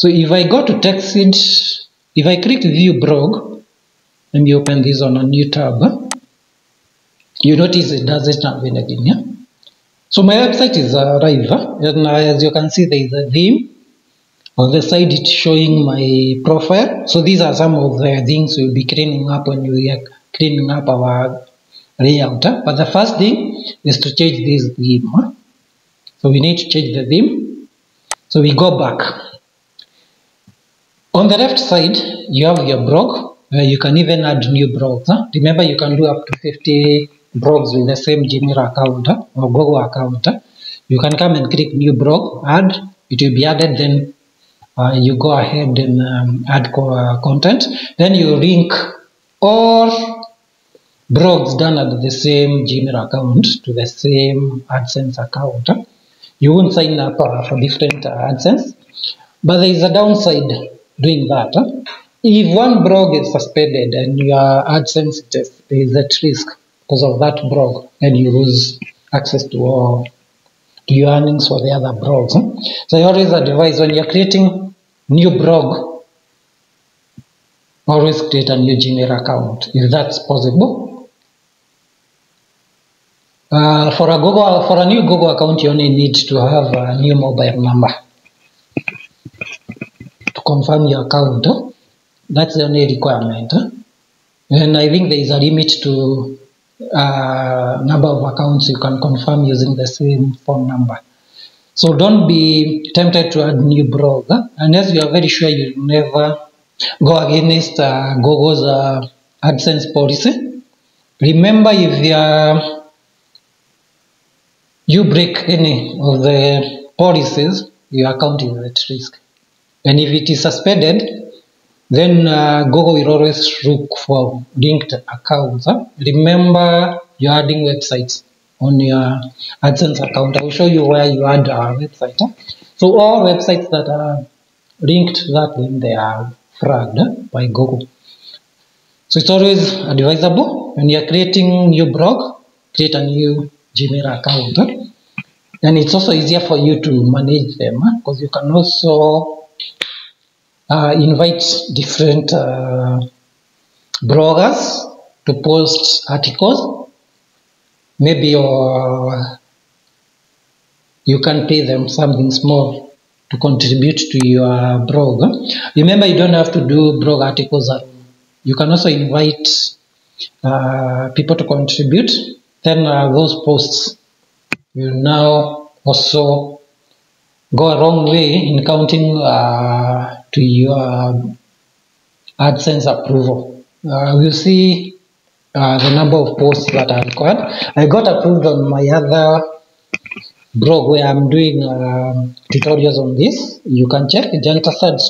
So if I go to TechSeed, if I click view blog, let me open this on a new tab. You notice it doesn't have anything here. So my website is live, and as you can see, there is a theme. On the side, it's showing my profile. So these are some of the things we'll be cleaning up when we are cleaning up our layout. But the first thing is to change this theme. So we need to change the theme. So we go back. On the left side, you have your blog, where you can even add new blogs. Huh? Remember, you can do up to 50 blogs with the same Gmail account huh? or Google account. Huh? You can come and click new blog, add, it will be added, then uh, you go ahead and um, add co uh, content. Then you link all blogs done at the same Gmail account to the same AdSense account. You won't sign up uh, for different uh, AdSense, but there is a downside doing that. If one blog is suspended and your AdSense there is that risk because of that blog, and you lose access to all to your earnings for the other blogs. So I always advise when you're creating new blog, always create a new Gmail account if that's possible. Uh, for a Google, for a new Google account, you only need to have a new mobile number confirm your account. That's the only requirement. And I think there is a limit to uh, number of accounts you can confirm using the same phone number. So don't be tempted to add new huh? unless you are very sure you never go against uh, Google's uh, AdSense policy. Remember, if you, are, you break any of the policies, your account is at risk. And if it is suspended, then uh, Google will always look for linked accounts. Huh? Remember, you're adding websites on your AdSense account. I will show you where you add a website. Huh? So all websites that are linked that link, they are flagged huh, by Google. So it's always advisable when you're creating new blog, create a new Gmail account. Huh? And it's also easier for you to manage them because you can also uh, invite different uh, bloggers to post articles. Maybe you can pay them something small to contribute to your blog. Remember, you don't have to do blog articles. You can also invite uh, people to contribute. Then uh, those posts will now also go way in counting uh, to your AdSense approval. Uh, we'll see uh, the number of posts that are required. I got approved on my other blog where I'm doing um, tutorials on this. You can check Jantersand.